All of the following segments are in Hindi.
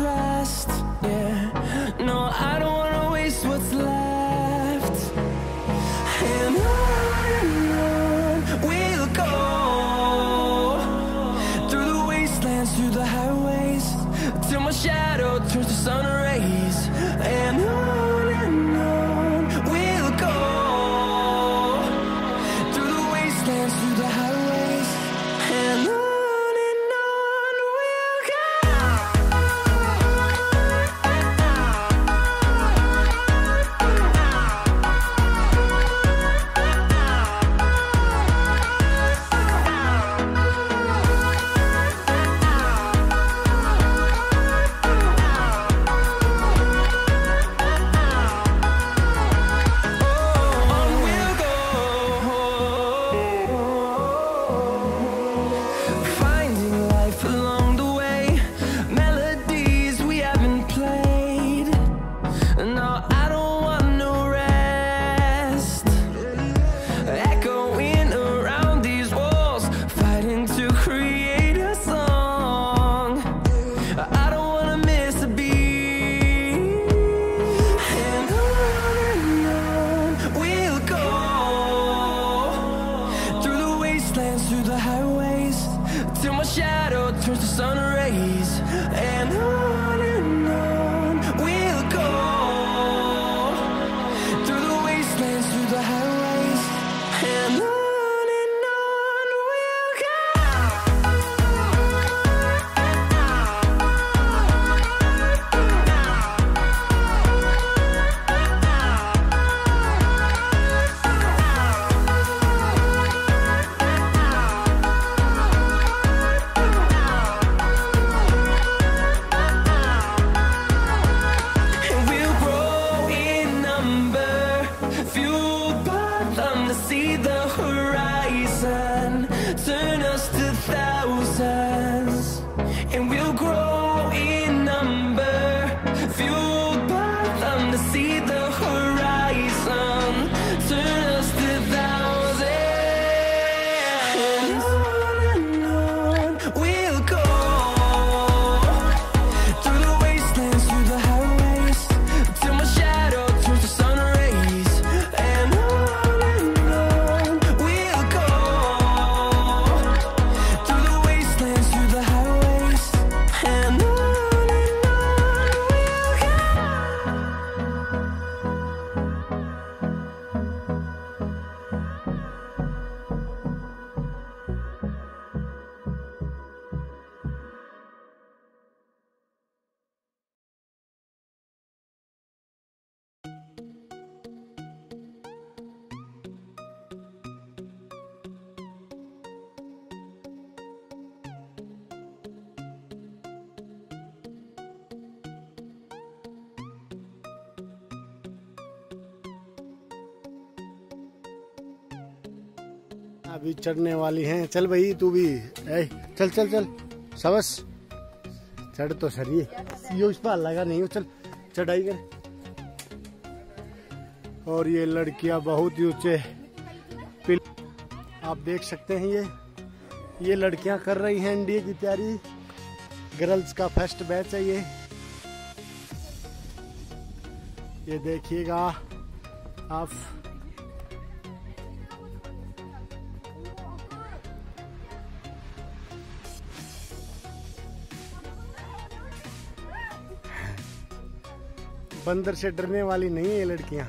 trust, yeah. No, I don't. अभी चढ़ने वाली हैं। चल भाई तू भी। ए, चल चल चल। सबस चढ़ तो सर ये। उस पर लगा नहीं हो। चल चढ़ाई कर। और ये लड़कियाँ बहुत ही ऊँचे आप देख सकते हैं ये। ये लड़कियाँ कर रही हैं एनडीए की तैयारी। गर्ल्स का फ़र्स्ट बैच है ये। ये देखिएगा आप। बंदर से डरने वाली नहीं है लड़कियाँ।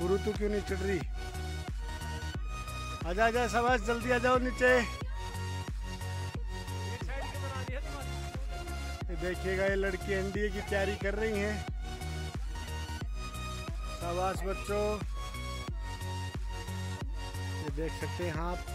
गुरु तो क्यों नहीं चढ़ रही? आजा आजा सवाज जल्दी आ जाओ नीचे। देखिएगा, ये लड़की एनडीए की तैयारी कर रही है। शाबाश, बच्चों। ये देख सकते हैं आप।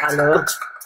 हेलो है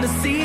the sea.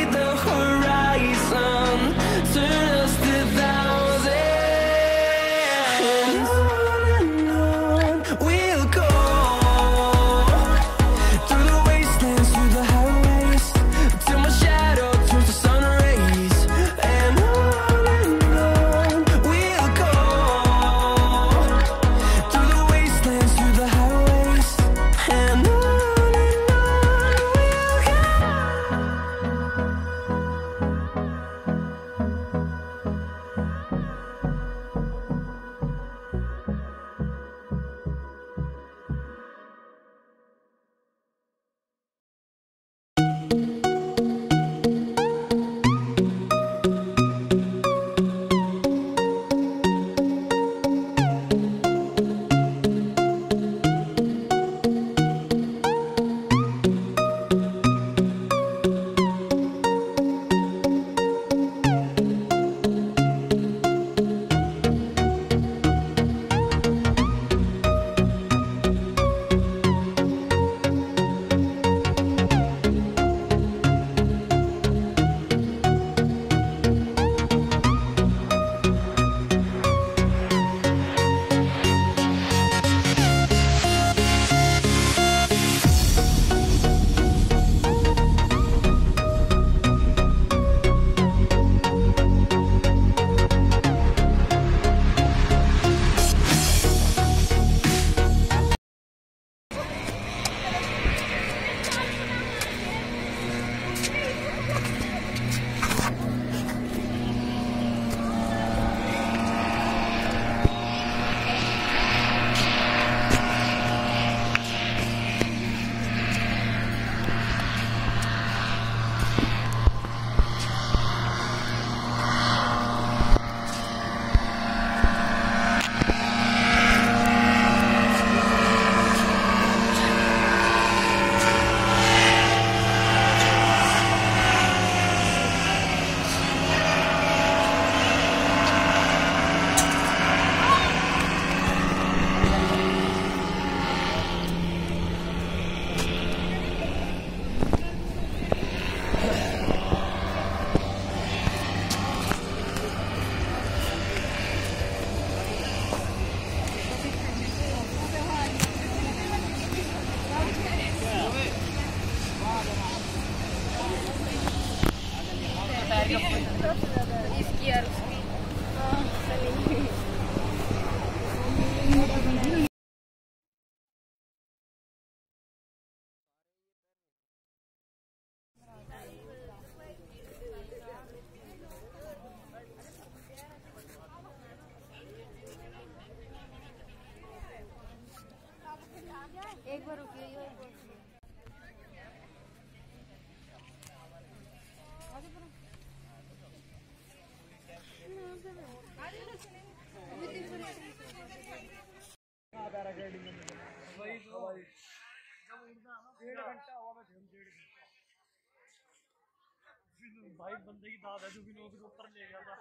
भाई बंदे की दाद है जो भी लोग ऊपर ले गया था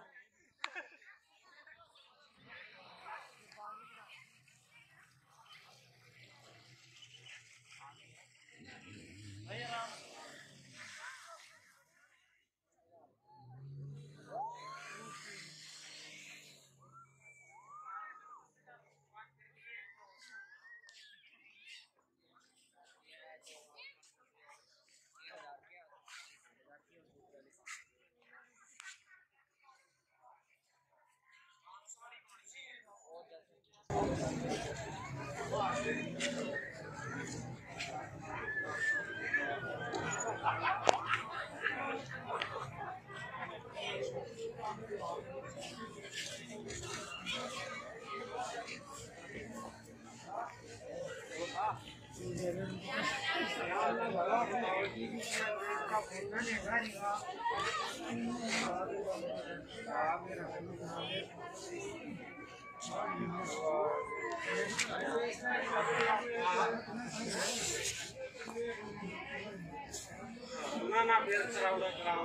ना ना फिर कराओ कराओ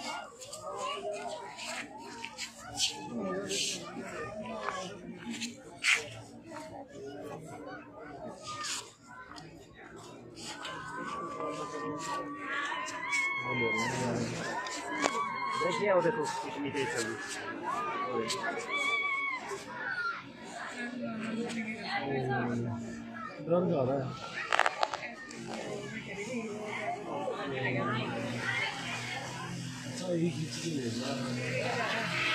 देखिए वो देखो कितनी तेज चली ड्रोन जा रहा है अच्छा ये खींच के ले जा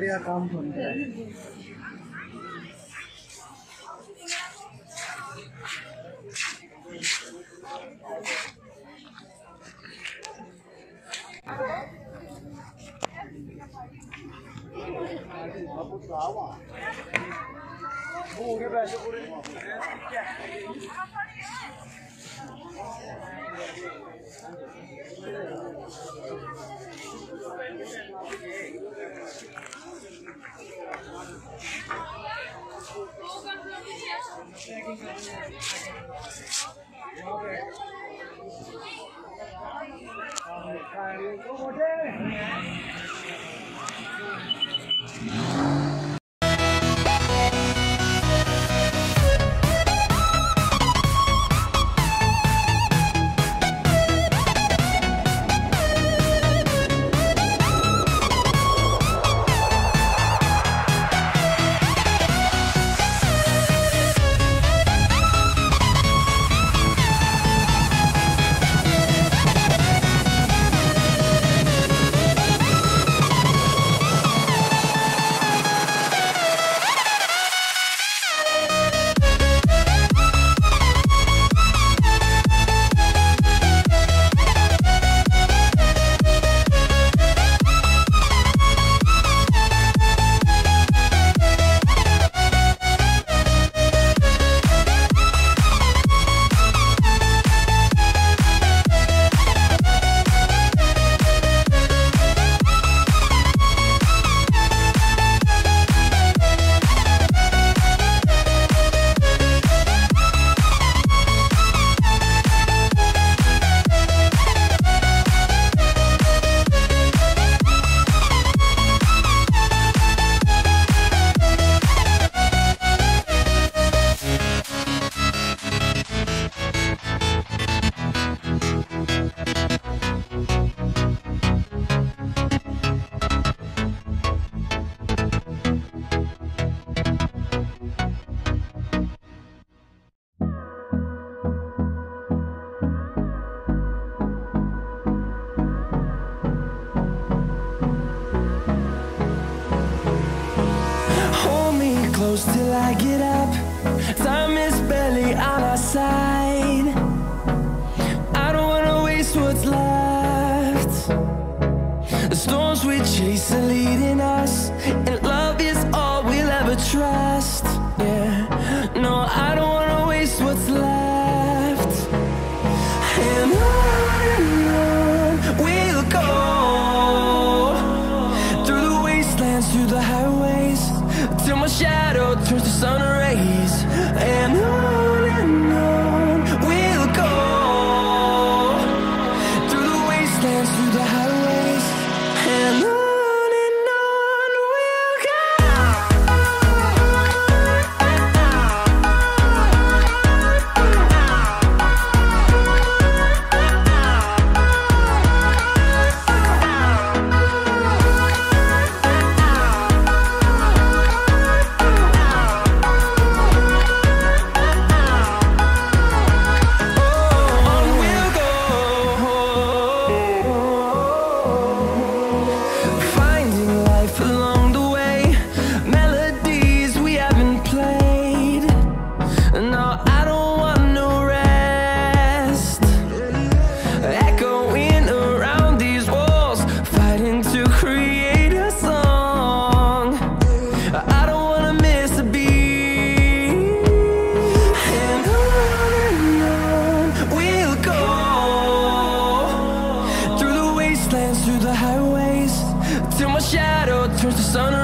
यह काम होता है। turns to sun